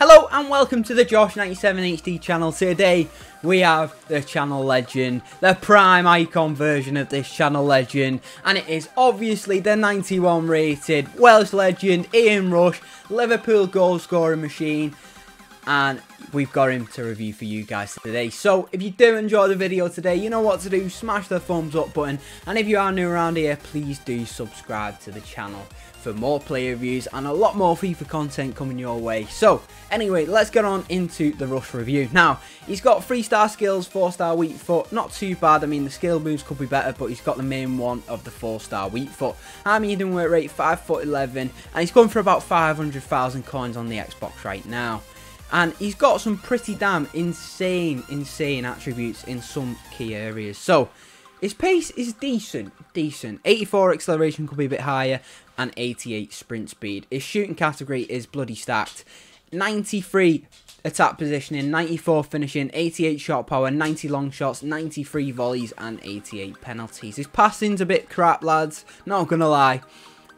Hello and welcome to the Josh97HD channel. Today we have the channel legend, the prime icon version of this channel legend, and it is obviously the 91 rated Welsh legend Ian Rush, Liverpool goal scoring machine, and we've got him to review for you guys today. So if you do enjoy the video today, you know what to do, smash the thumbs up button, and if you are new around here, please do subscribe to the channel for more player reviews and a lot more FIFA content coming your way. So, anyway, let's get on into the Rush review. Now, he's got 3-star skills, 4-star weak foot, not too bad. I mean, the skill moves could be better, but he's got the main one of the 4-star weak foot. High medium work rate, 5 foot 11, and he's going for about 500,000 coins on the Xbox right now. And he's got some pretty damn insane, insane attributes in some key areas. So, his pace is decent, decent. 84 acceleration could be a bit higher, and 88 sprint speed. His shooting category is bloody stacked. 93 attack positioning, 94 finishing, 88 shot power, 90 long shots, 93 volleys, and 88 penalties. His passing's a bit crap, lads. Not gonna lie.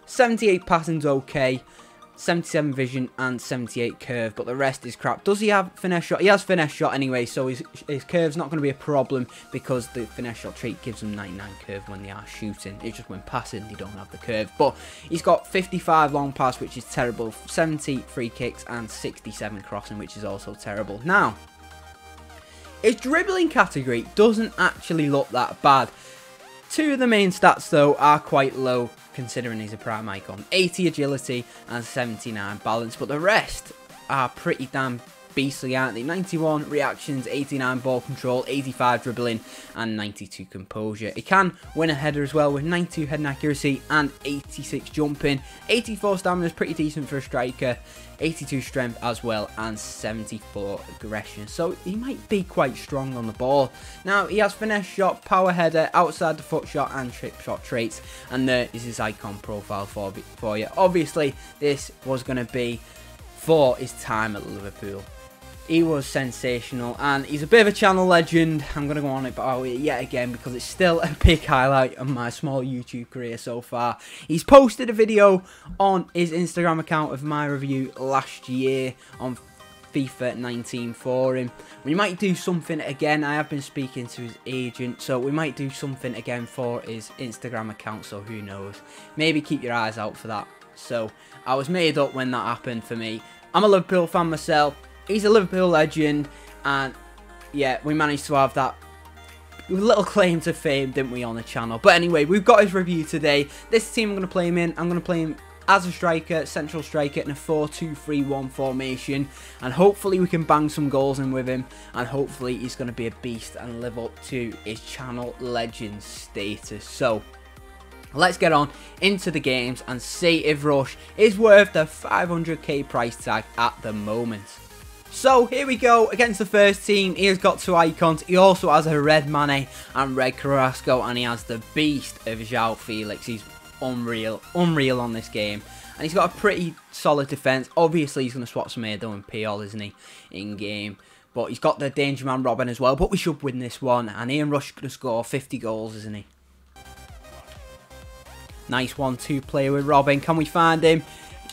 78 passing's okay. 77 vision and 78 curve, but the rest is crap. Does he have finesse shot? He has finesse shot anyway, so his, his curve's not going to be a problem because the finesse shot trait gives him 99 curve when they are shooting. It's just when passing, they don't have the curve. But he's got 55 long pass, which is terrible, 70 free kicks, and 67 crossing, which is also terrible. Now, his dribbling category doesn't actually look that bad. Two of the main stats, though, are quite low considering he's a prime icon. 80 agility and 79 balance, but the rest are pretty damn beastly, aren't they? 91 reactions, 89 ball control, 85 dribbling, and 92 composure. He can win a header as well with 92 head accuracy and 86 jumping. 84 stamina is pretty decent for a striker. 82 strength as well, and 74 aggression. So he might be quite strong on the ball. Now, he has finesse shot, power header, outside the foot shot, and trip shot traits. And there is his icon profile for, for you. Obviously, this was going to be for his time at Liverpool. He was sensational and he's a bit of a channel legend. I'm going to go on it about it yet again because it's still a big highlight of my small YouTube career so far. He's posted a video on his Instagram account of my review last year on FIFA 19 for him. We might do something again. I have been speaking to his agent, so we might do something again for his Instagram account, so who knows. Maybe keep your eyes out for that. So, I was made up when that happened for me. I'm a Liverpool fan myself he's a Liverpool legend, and yeah, we managed to have that little claim to fame, didn't we, on the channel. But anyway, we've got his review today. This team I'm going to play him in, I'm going to play him as a striker, central striker in a 4-2-3-1 formation. And hopefully we can bang some goals in with him. And hopefully he's going to be a beast and live up to his channel legend status. So, Let's get on into the games and see if Rush is worth the 500k price tag at the moment. So here we go against the first team. He has got two icons. He also has a red Mane and red Carrasco, and he has the beast of João Felix. He's unreal, unreal on this game. And he's got a pretty solid defence. Obviously, he's going to swap some Edo and Puyol, isn't he, in game. But he's got the danger man Robben as well. But we should win this one. And Ian Rush going to score 50 goals, isn't he? Nice one-two player with Robben. Can we find him?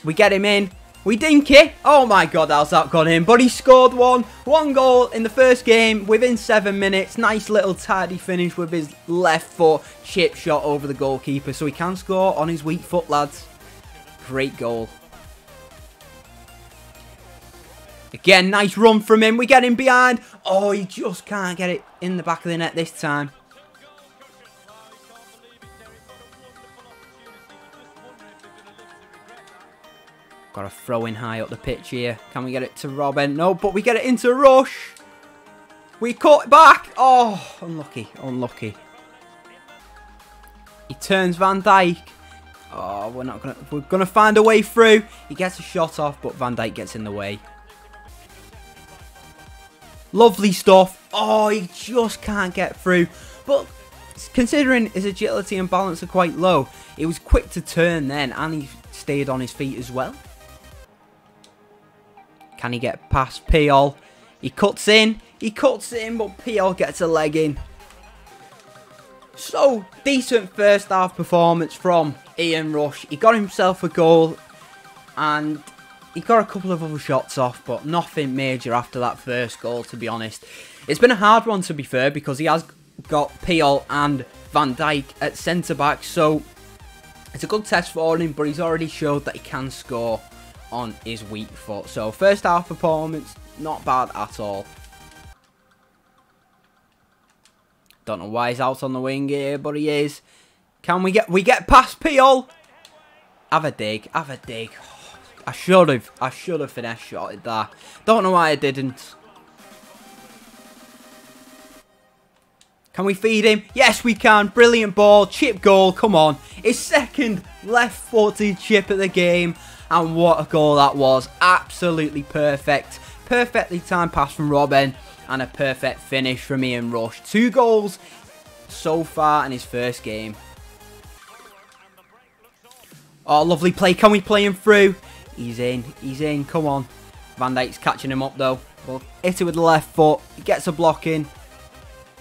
We get him in. We dink it. Oh my god, how's that gone in? But he scored one. One goal in the first game within seven minutes. Nice little tidy finish with his left foot. Chip shot over the goalkeeper. So he can score on his weak foot, lads. Great goal. Again, nice run from him. We get him behind. Oh, he just can't get it in the back of the net this time. Got a throw in high up the pitch here. Can we get it to Robben? No, but we get it into Rush. We caught back. Oh, unlucky, unlucky. He turns Van Dijk. Oh, we're not gonna. We're gonna find a way through. He gets a shot off, but Van Dijk gets in the way. Lovely stuff. Oh, he just can't get through. But considering his agility and balance are quite low, he was quick to turn then, and he stayed on his feet as well. Can he get past Puyol? He cuts in. He cuts in, but Puyol gets a leg in. So, decent first half performance from Ian Rush. He got himself a goal and he got a couple of other shots off, but nothing major after that first goal, to be honest. It's been a hard one, to be fair, because he has got Puyol and Van Dijk at centre-back, so it's a good test for him, but he's already showed that he can score on his weak foot. So, first half performance, not bad at all. Don't know why he's out on the wing here, but he is. Can we get we get past Puyol? Have a dig, have a dig. I should have, I should have finesse shotted that. Don't know why I didn't. Can we feed him? Yes, we can. Brilliant ball. Chip goal. Come on. His second left-footed chip of the game. And what a goal that was. Absolutely perfect. Perfectly timed pass from Robben And a perfect finish from Ian Rush. Two goals so far in his first game. Oh, lovely play. Can we play him through? He's in. He's in. Come on. Van Dijk's catching him up, though. Well, hit it with the left foot. He gets a block in.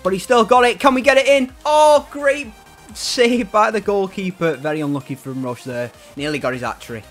But he still got it. Can we get it in? Oh, great save by the goalkeeper. Very unlucky from Rush there. Nearly got his hat trick.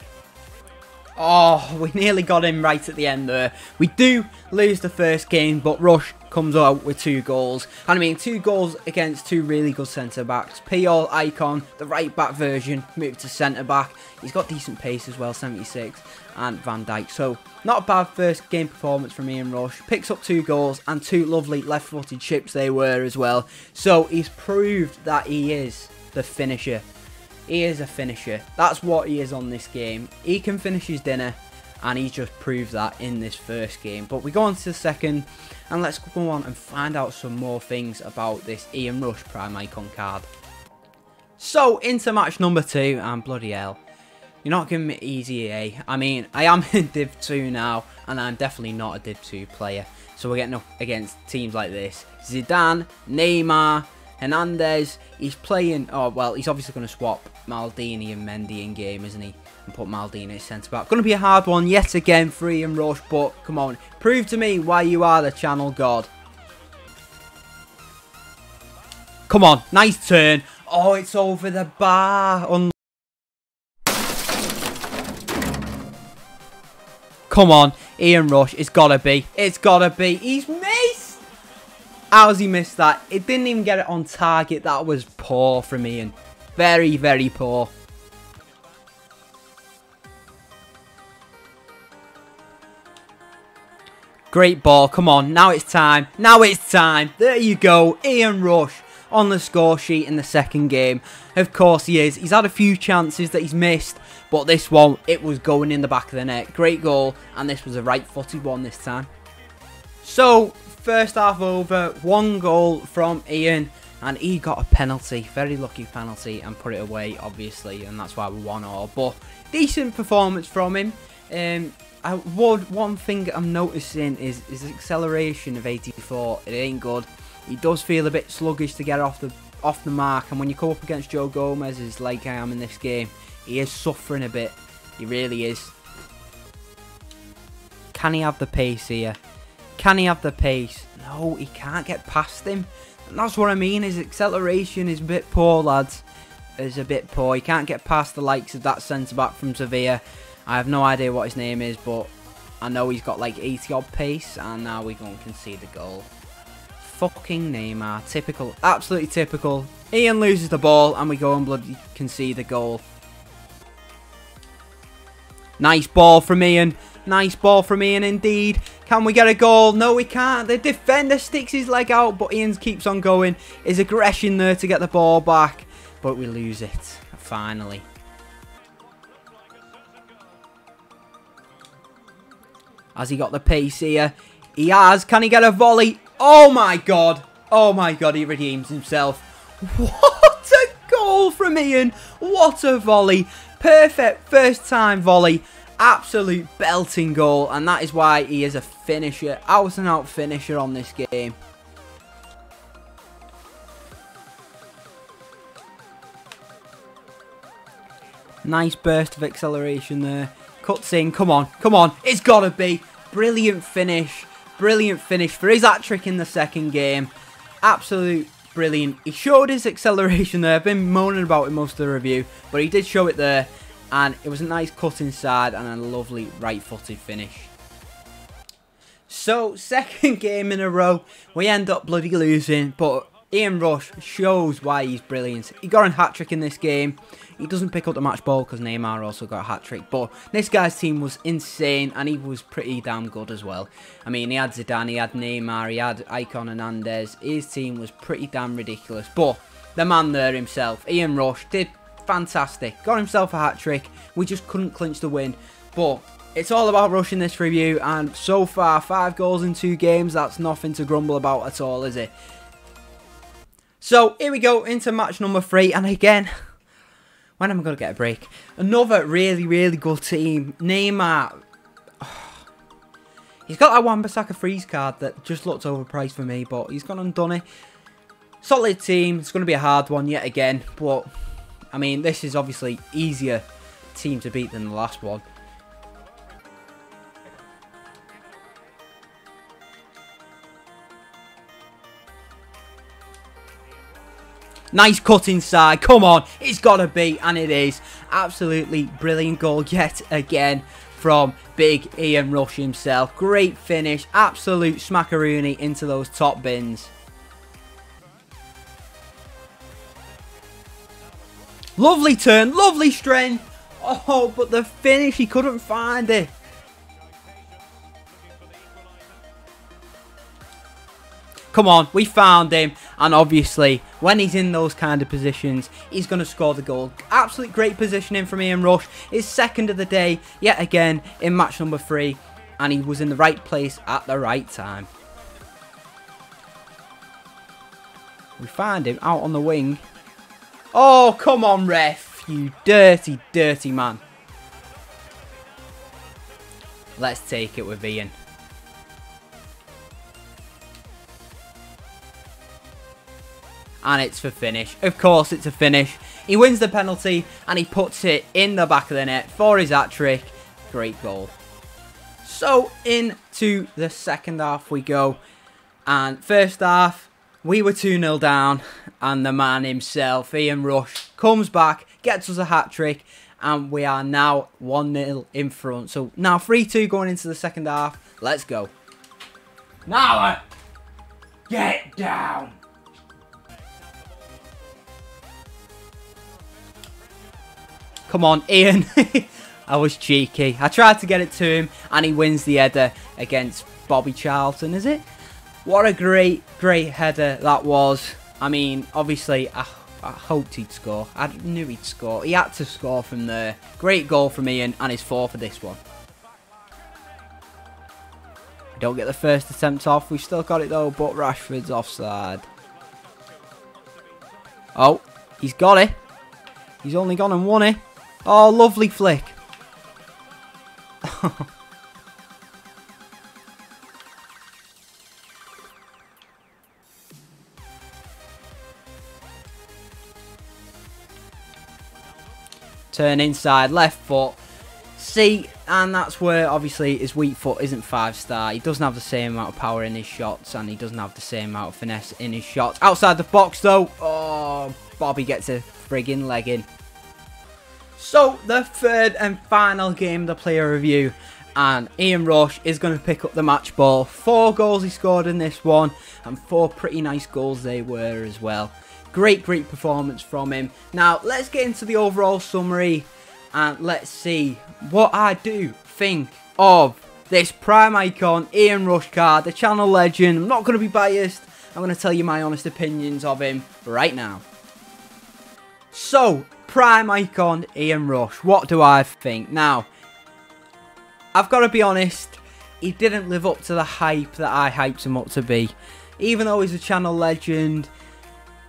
Oh, we nearly got him right at the end there. We do lose the first game, but Rush comes out with two goals. And I mean, two goals against two really good centre-backs. Puyol, Icon, the right-back version, moved to centre-back. He's got decent pace as well, 76, and Van Dijk. So, not a bad first game performance from Ian Rush. Picks up two goals and two lovely left-footed chips they were as well. So, he's proved that he is the finisher he is a finisher. That's what he is on this game. He can finish his dinner, and he just proved that in this first game. But we go on to the second, and let's go on and find out some more things about this Ian Rush Prime Icon card. So, into match number two, and bloody hell. You're not giving me easy A. I mean, I am in Div 2 now, and I'm definitely not a Div 2 player. So we're getting up against teams like this. Zidane, Neymar, Hernandez, he's playing, oh well, he's obviously going to swap Maldini and Mendy in game, isn't he? And put Maldini as centre back. Going to be a hard one yet again for Ian Rush, but come on, prove to me why you are the channel god. Come on, nice turn. Oh, it's over the bar. Un Come on, Ian Rush, it's gotta be. It's gotta be. He's missed! How's he missed that? It didn't even get it on target. That was poor from Ian. Very, very poor. Great ball. Come on. Now it's time. Now it's time. There you go. Ian Rush on the score sheet in the second game. Of course he is. He's had a few chances that he's missed. But this one, it was going in the back of the net. Great goal. And this was a right-footed one this time. So, first half over. One goal from Ian and he got a penalty, very lucky penalty, and put it away, obviously, and that's why we won all. But decent performance from him. Um, I would one thing I'm noticing is his acceleration of 84. It ain't good. He does feel a bit sluggish to get off the off the mark, and when you come up against Joe Gomez, is like I am in this game, he is suffering a bit. He really is. Can he have the pace here? Can he have the pace? No, he can't get past him. And that's what I mean, his acceleration is a bit poor, lads. Is a bit poor. He can't get past the likes of that centre-back from Sevilla. I have no idea what his name is, but I know he's got like 80 odd pace, and now we're going to concede the goal. Fucking Neymar. Typical. Absolutely typical. Ian loses the ball, and we go and bloody concede the goal. Nice ball from Ian. Nice ball from Ian indeed. Can we get a goal? No, we can't. The defender sticks his leg out, but Ian keeps on going. His aggression there to get the ball back, but we lose it, finally. Has he got the pace here? He has. Can he get a volley? Oh my god. Oh my god, he redeems himself. What a goal from Ian. What a volley. Perfect first time volley absolute belting goal, and that is why he is a finisher, out and out finisher on this game. Nice burst of acceleration there. Cuts in, come on, come on, it's got to be. Brilliant finish, brilliant finish for his hat-trick in the second game. Absolute brilliant. He showed his acceleration there. I've been moaning about it most of the review, but he did show it there And it was a nice cut inside and a lovely right-footed finish. So, second game in a row, we end up bloody losing, but Ian Rush shows why he's brilliant. He got a hat-trick in this game. He doesn't pick up the match ball because Neymar also got a hat-trick. But this guy's team was insane and he was pretty damn good as well. I mean, he had Zidane, he had Neymar, he had Icon Hernandez. His team was pretty damn ridiculous. But the man there himself, Ian Rush, did fantastic. Got himself a hat-trick. We just couldn't clinch the win. But it's all about rushing this review and so far, five goals in two games, that's nothing to grumble about at all, is it? So, here we go into match number three, and again, when am I going to get a break? Another really, really good team. Neymar. Oh, he's got that Wan-Bissaka freeze card that just looked overpriced for me, but he's gone and done it. Solid team. It's going to be a hard one yet again, but I mean, this is obviously easier team to beat than the last one. Nice cut inside. Come on. It's got to be. And it is. Absolutely brilliant goal yet again from big Ian Rush himself. Great finish. Absolute smackaroonie into those top bins. Lovely turn. Lovely strength. Oh, but the finish, he couldn't find it. Come on, we found him. And obviously, when he's in those kind of positions, he's going to score the goal. Absolute great positioning from Ian Rush. His second of the day, yet again, in match number three. And he was in the right place at the right time. We find him out on the wing. Oh, come on, ref. You dirty, dirty man. Let's take it with Ian. and it's for finish. Of course it's a finish. He wins the penalty and he puts it in the back of the net for his hat-trick. Great goal. So into the second half we go. And first half, we were 2-0 down and the man himself, Ian Rush, comes back, gets us a hat-trick and we are now 1-0 in front. So now 3-2 going into the second half. Let's go. Now, uh, get down. Come on, Ian. I was cheeky. I tried to get it to him, and he wins the header against Bobby Charlton, is it? What a great, great header that was. I mean, obviously, I, I hoped he'd score. I knew he'd score. He had to score from there. Great goal from Ian, and his four for this one. We don't get the first attempt off. We still got it, though, but Rashford's offside. Oh, he's got it. He's only gone and won it. Oh, lovely flick. Turn inside, left foot. See, and that's where obviously his weak foot isn't five star. He doesn't have the same amount of power in his shots, and he doesn't have the same amount of finesse in his shots. Outside the box though, oh, Bobby gets a friggin' leg in. So, the third and final game of the player review. And Ian Rush is going to pick up the match ball. Four goals he scored in this one. And four pretty nice goals they were as well. Great, great performance from him. Now, let's get into the overall summary. And let's see what I do think of this Prime Icon Ian Rush card. The channel legend. I'm not going to be biased. I'm going to tell you my honest opinions of him right now. So, prime icon Ian Rush. What do I think? Now, I've got to be honest, he didn't live up to the hype that I hyped him up to be. Even though he's a channel legend,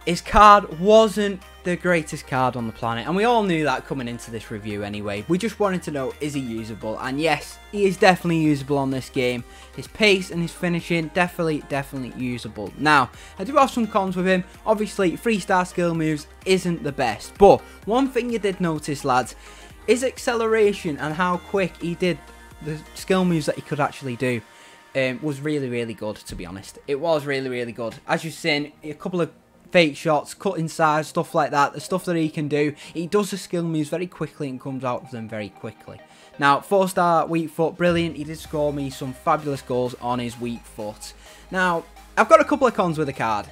his card wasn't the greatest card on the planet. And we all knew that coming into this review anyway. We just wanted to know, is he usable? And yes, he is definitely usable on this game. His pace and his finishing, definitely, definitely usable. Now, I do have some cons with him. Obviously, 3-star skill moves isn't the best. But one thing you did notice, lads, is acceleration and how quick he did the skill moves that he could actually do. Um, was really, really good, to be honest. It was really, really good. As you've seen, a couple of fake shots, cut inside, stuff like that, the stuff that he can do. He does the skill moves very quickly and comes out of them very quickly. Now, 4-star weak foot, brilliant. He did score me some fabulous goals on his weak foot. Now, I've got a couple of cons with the card.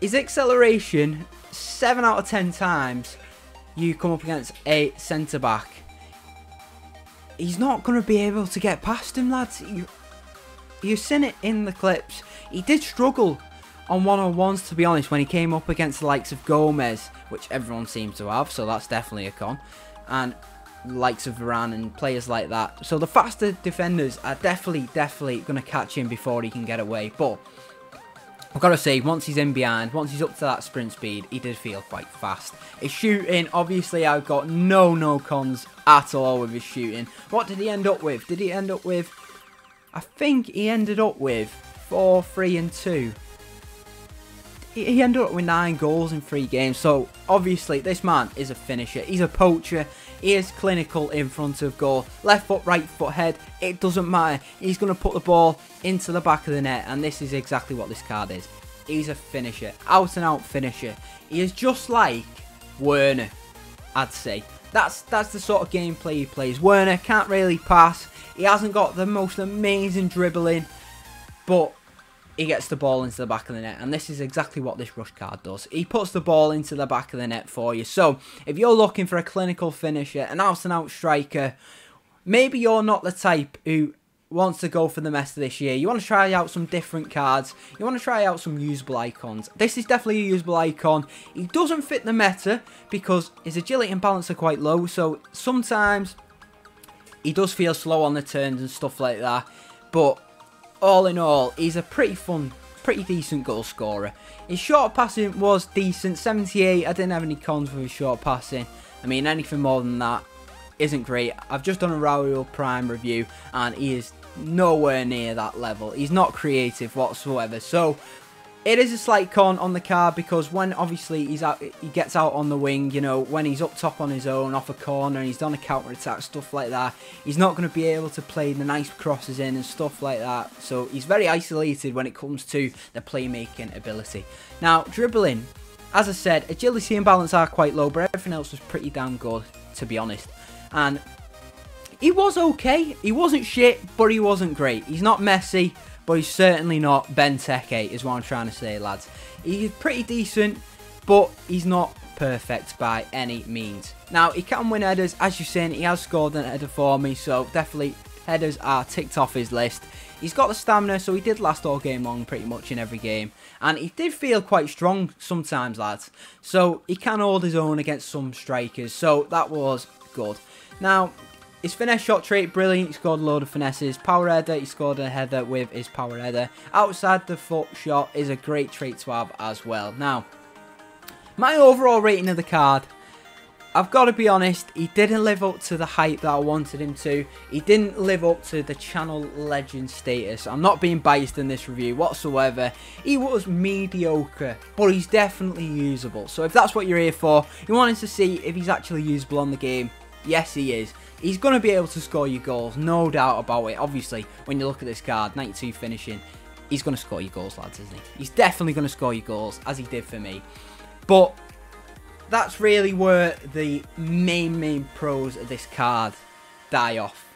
His acceleration, 7 out of 10 times, you come up against a centre-back. He's not going to be able to get past him, lads. You, you've seen it in the clips. He did struggle on one-on-ones, to be honest, when he came up against the likes of Gomez, which everyone seems to have, so that's definitely a con. And likes of Varane and players like that. So the faster defenders are definitely, definitely going to catch him before he can get away. But I've got to say, once he's in behind, once he's up to that sprint speed, he did feel quite fast. His shooting, obviously, I've got no, no cons at all with his shooting. What did he end up with? Did he end up with... I think he ended up with 4, 3 and 2 he ended up with nine goals in three games. So obviously, this man is a finisher. He's a poacher. He is clinical in front of goal. Left foot, right foot, head. It doesn't matter. He's going to put the ball into the back of the net, and this is exactly what this card is. He's a finisher, out and out finisher. He is just like Werner, I'd say. That's that's the sort of gameplay he plays. Werner can't really pass. He hasn't got the most amazing dribbling, but he gets the ball into the back of the net. And this is exactly what this rush card does. He puts the ball into the back of the net for you. So, if you're looking for a clinical finisher, an out-and-out striker, maybe you're not the type who wants to go for the of this year. You want to try out some different cards. You want to try out some usable icons. This is definitely a usable icon. He doesn't fit the meta because his agility and balance are quite low. So, sometimes he does feel slow on the turns and stuff like that. But all in all, he's a pretty fun, pretty decent goal scorer. His short passing was decent, 78. I didn't have any cons with his short passing. I mean, anything more than that isn't great. I've just done a Raul Prime review, and he is nowhere near that level. He's not creative whatsoever. So, it is a slight con on the card because when obviously he's out, he gets out on the wing, you know, when he's up top on his own, off a corner, and he's done a counter attack, stuff like that, he's not going to be able to play the nice crosses in and stuff like that. So he's very isolated when it comes to the playmaking ability. Now, dribbling, as I said, agility and balance are quite low, but everything else was pretty damn good, to be honest. And he was okay. He wasn't shit, but he wasn't great. He's not Messi but he's certainly not Benteke, is what I'm trying to say, lads. He's pretty decent, but he's not perfect by any means. Now, he can win headers, as you've seen, he has scored an header for me, so definitely headers are ticked off his list. He's got the stamina, so he did last all game long pretty much in every game. And he did feel quite strong sometimes, lads. So he can hold his own against some strikers, so that was good. Now, his finesse shot trait, brilliant. He scored a load of finesses. Power header, he scored a header with his power header. Outside the foot shot is a great trait to have as well. Now, my overall rating of the card, I've got to be honest, he didn't live up to the hype that I wanted him to. He didn't live up to the channel legend status. I'm not being biased in this review whatsoever. He was mediocre, but he's definitely usable. So if that's what you're here for, you wanted to see if he's actually usable on the game, yes he is. He's going to be able to score you goals, no doubt about it. Obviously, when you look at this card, 92 finishing, he's going to score you goals, lads, isn't he? He's definitely going to score you goals, as he did for me. But that's really where the main, main pros of this card die off.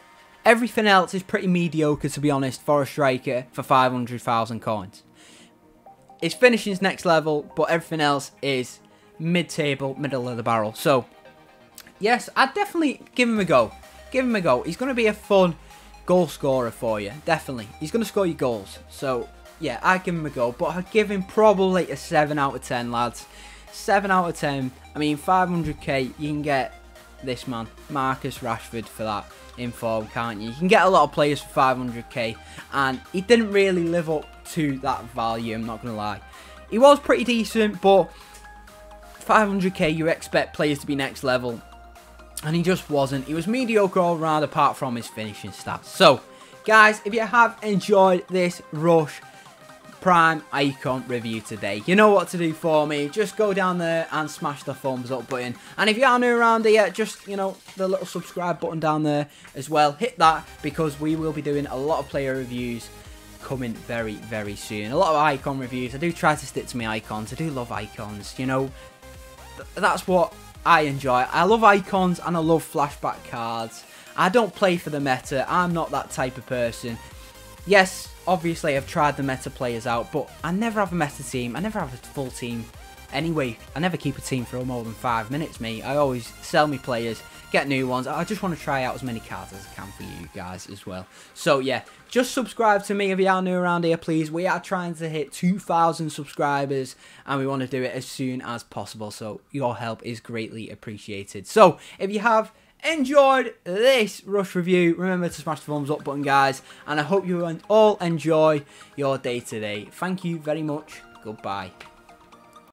Everything else is pretty mediocre, to be honest, for a striker for 500,000 coins. His finishing's next level, but everything else is mid-table, middle of the barrel. So, yes, I'd definitely give him a go. Give him a go. He's going to be a fun goal scorer for you. Definitely. He's going to score you goals. So, yeah, I'd give him a go. But I'd give him probably a 7 out of 10, lads. 7 out of 10. I mean, 500k, you can get this man, Marcus Rashford, for that in form, can't you? You can get a lot of players for 500k. And he didn't really live up to that value, I'm not going to lie. He was pretty decent, but 500k, you expect players to be next level and he just wasn't. He was mediocre all round apart from his finishing stats. So, guys, if you have enjoyed this Rush Prime Icon review today, you know what to do for me. Just go down there and smash the thumbs up button. And if you are new around here, just, you know, the little subscribe button down there as well. Hit that because we will be doing a lot of player reviews coming very, very soon. A lot of icon reviews. I do try to stick to my icons. I do love icons. You know, th that's what I enjoy. I love icons and I love flashback cards. I don't play for the meta. I'm not that type of person. Yes, obviously I've tried the meta players out, but I never have a meta team. I never have a full team. Anyway, I never keep a team for more than five minutes, me. I always sell me players, get new ones. I just want to try out as many cards as I can for you guys as well. So yeah, just subscribe to me if you are new around here, please. We are trying to hit 2,000 subscribers and we want to do it as soon as possible. So your help is greatly appreciated. So if you have enjoyed this Rush review, remember to smash the thumbs up button, guys. And I hope you all enjoy your day today. Thank you very much. Goodbye.